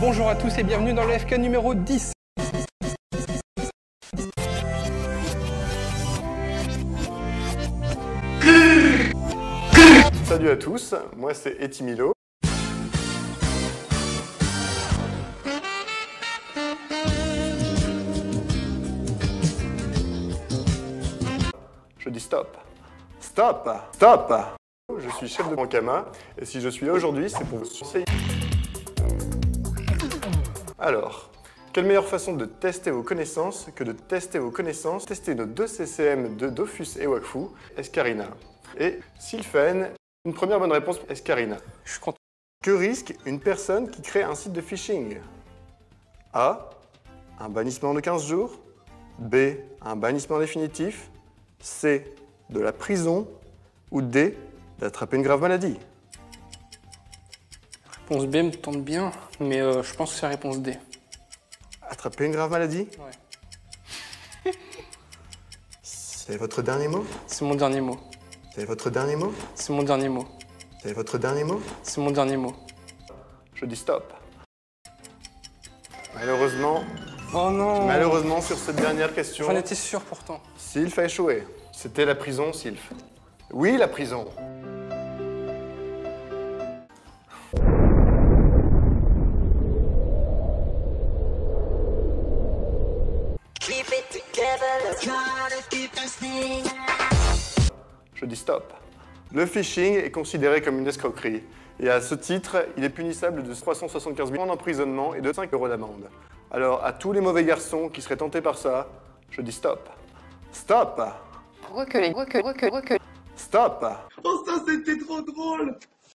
Bonjour à tous et bienvenue dans le FK numéro 10. Salut à tous, moi c'est Etimilo. Je dis stop. Stop Stop Je suis chef de Bankama et si je suis là aujourd'hui, c'est pour vous conseiller. Alors, quelle meilleure façon de tester vos connaissances que de tester vos connaissances, tester nos deux CCM de Dofus et Wakfu, Escarina. Et Sylphane, une première bonne réponse, Escarina. Je suis content. Que risque une personne qui crée un site de phishing? A. Un bannissement de 15 jours. B. Un bannissement définitif. C. De la prison. Ou D. D'attraper une grave maladie? Réponse B me tente bien, mais euh, je pense que c'est la réponse D. Attraper une grave maladie? Ouais. C'est votre dernier mot? C'est mon dernier mot. C'est votre dernier mot? C'est mon dernier mot. C'est votre dernier mot? C'est mon dernier mot. Je dis stop. Malheureusement, Oh non malheureusement sur cette dernière question, J'en étais sûr pourtant. Sylph a échoué. C'était la prison, Sylph. Oui, la prison. Je dis stop. Le phishing est considéré comme une escroquerie. Et à ce titre, il est punissable de 375 000 ans d'emprisonnement et de 5 euros d'amende. Alors, à tous les mauvais garçons qui seraient tentés par ça, je dis stop. Stop Reculer, reculer, reculer, reculer. Stop Oh ça c'était trop drôle